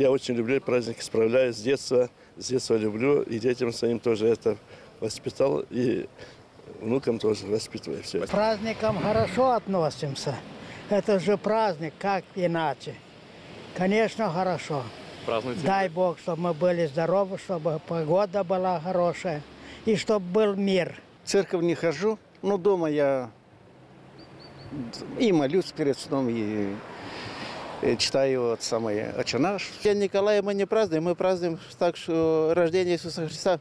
Я очень люблю праздники, справляюсь с детства. С детства люблю, и детям своим тоже это воспитал, и внукам тоже воспитываю все. К праздникам хорошо относимся. Это же праздник, как иначе. Конечно, хорошо. Празднуете? Дай Бог, чтобы мы были здоровы, чтобы погода была хорошая и чтобы был мир. В церковь не хожу, но дома я и молюсь перед сном, и читаю вот самое «Отче наш». День Николая мы не празднуем, мы празднуем так, что рождение Иисуса Христа.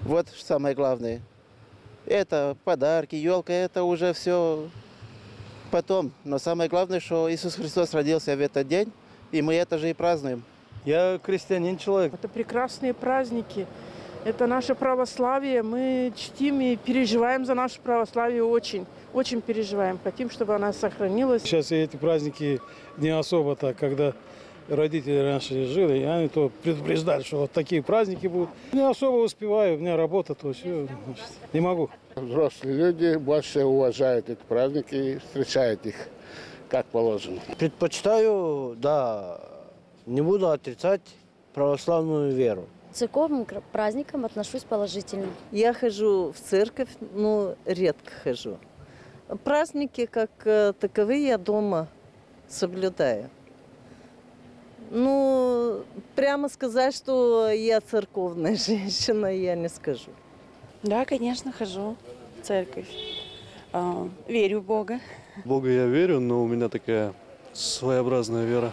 Вот самое главное. Это подарки, елка, это уже все потом. Но самое главное, что Иисус Христос родился в этот день, и мы это же и празднуем. Я крестьянин человек. Это прекрасные праздники. Это наше православие. Мы чтим и переживаем за наше православие очень. Очень переживаем. Хотим, чтобы она сохранилась. Сейчас эти праздники не особо так, когда родители раньше жили, и они то предупреждали, что вот такие праздники будут. Не особо успеваю, у меня работа, то все, значит, не могу. Взрослые люди больше уважают эти праздники и встречают их как положено. Предпочитаю, да, не буду отрицать православную веру. Церковным праздникам отношусь положительно. Я хожу в церковь, но редко хожу. Праздники как э, таковые я дома соблюдаю. Ну, прямо сказать, что я церковная женщина, я не скажу. Да, конечно, хожу в церковь. А, Верю в Бога. В Бога я верю, но у меня такая своеобразная вера.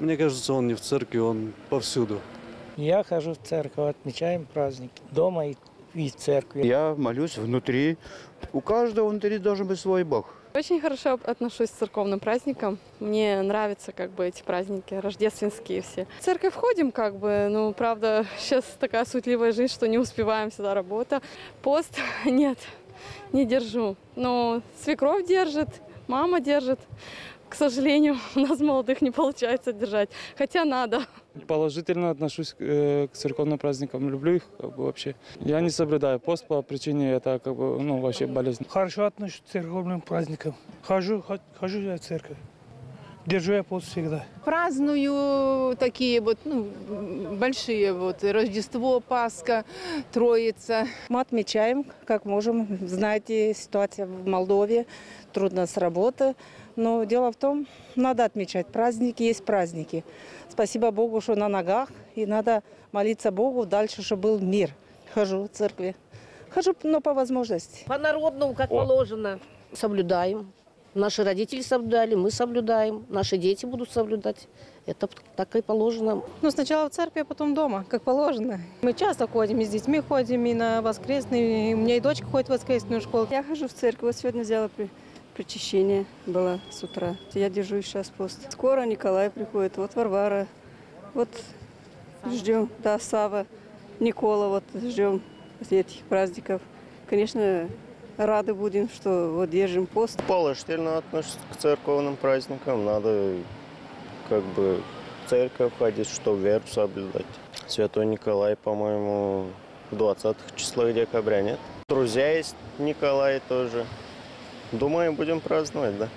Мне кажется, он не в церкви, он повсюду. Я хожу в церковь, отмечаем праздники. Дома и, и в церкви. Я молюсь внутри. У каждого внутри должен быть свой Бог. Очень хорошо отношусь к церковным праздникам. Мне нравятся как бы эти праздники, рождественские все. В церковь ходим как бы, ну, правда, сейчас такая суетливая жизнь, что не успеваем всегда работа. Пост нет, не держу. Но свекровь держит, мама держит. К сожалению, у нас молодых не получается держать, хотя надо. Положительно отношусь э, к церковным праздникам, люблю их как бы вообще. Я не соблюдаю пост по причине это как бы, ну, вообще болезнь. Хорошо отношусь к церковным праздникам. Хожу, хожу я в церковь. Держу я пост всегда. Праздную такие вот ну, большие вот Рождество, Пасха, Троица. Мы отмечаем, как можем. Знаете, ситуация в Молдове, трудно с работы. Но дело в том, надо отмечать праздники, есть праздники. Спасибо Богу, что на ногах, и надо молиться Богу дальше, чтобы был мир. Хожу в церкви. Хожу, но по возможности. По-народному, как положено. Соблюдаем. Наши родители соблюдали, мы соблюдаем, наши дети будут соблюдать. Это так и положено. Ну, сначала в церкви, а потом дома, как положено. Мы часто ходим, и с детьми ходим, и на воскресный. И у меня и дочка ходит в воскресную школу. Я хожу в церковь. Вот сегодня взяла при, причащение было с утра. Я держу сейчас пост. Скоро Николай приходит, вот Варвара. Вот ждем, да, Сава, Никола, вот ждем этих праздников. Конечно, рады будем, что вот держим пост. Положительно отношусь к церковным праздникам. Надо как бы в церковь ходить, что веру соблюдать. Святой Николай, по-моему, в 20 числах декабря, нет? Друзья есть Николай тоже. Думаю, будем праздновать, да.